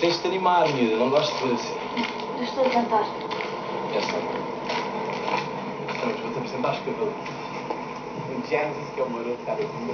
Tens de te animar, miúda. Não gosto de fazer assim. Eu estou a tentar. Já é está. Então, Estamos, vou-te apresentar os cabelos. O Genesis, que é o maroto, cara, que me